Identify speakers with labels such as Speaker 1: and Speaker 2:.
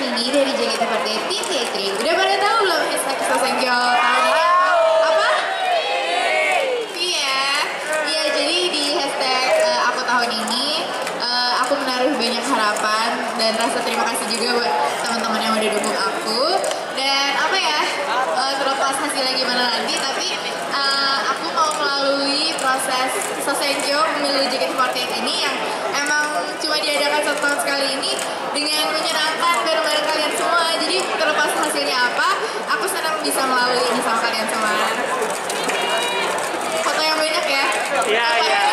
Speaker 1: ini dari JKT48 Udah pada tahu belum hashtag Sosenggol tahun? Apa? Iya. Iya, jadi di hashtag eh, aku tahun ini eh, aku menaruh banyak harapan dan rasa terima kasih juga buat teman-teman yang udah dukung aku. Dan apa ya? Eh, terlepas hasilnya gimana nanti, tapi aku mau melalui proses sosengjo menuju JGT48 ini yang emang cuma diadakan satu tahun sekali ini dengan Yeah, yeah.